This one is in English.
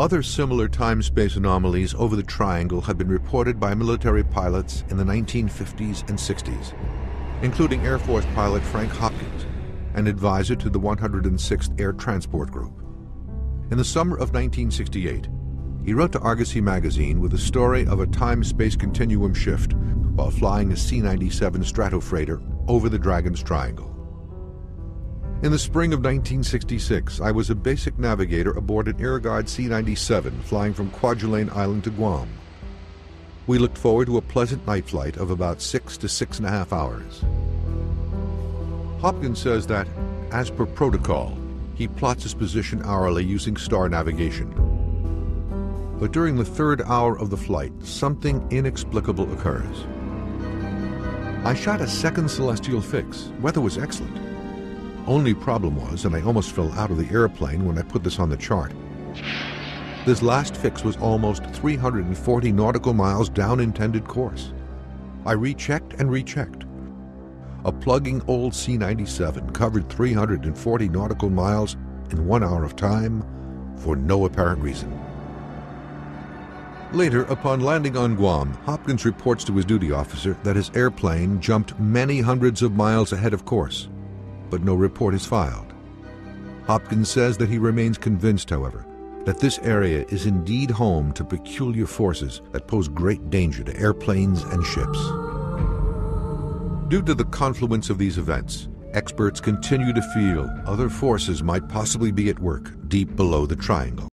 Other similar time-space anomalies over the triangle have been reported by military pilots in the 1950s and 60s, including Air Force pilot Frank Hopkins, an advisor to the 106th Air Transport Group. In the summer of 1968, he wrote to Argosy magazine with a story of a time-space continuum shift while flying a C-97 Stratofreighter over the Dragon's Triangle. In the spring of 1966, I was a basic navigator aboard an Air Guard C-97 flying from Kwajalein Island to Guam. We looked forward to a pleasant night flight of about six to six and a half hours. Hopkins says that, as per protocol, he plots his position hourly using star navigation. But during the third hour of the flight, something inexplicable occurs. I shot a second celestial fix. Weather was excellent. Only problem was, and I almost fell out of the airplane when I put this on the chart, this last fix was almost 340 nautical miles down intended course. I rechecked and rechecked. A plugging old C-97 covered 340 nautical miles in one hour of time for no apparent reason. Later, upon landing on Guam, Hopkins reports to his duty officer that his airplane jumped many hundreds of miles ahead of course but no report is filed. Hopkins says that he remains convinced, however, that this area is indeed home to peculiar forces that pose great danger to airplanes and ships. Due to the confluence of these events, experts continue to feel other forces might possibly be at work deep below the triangle.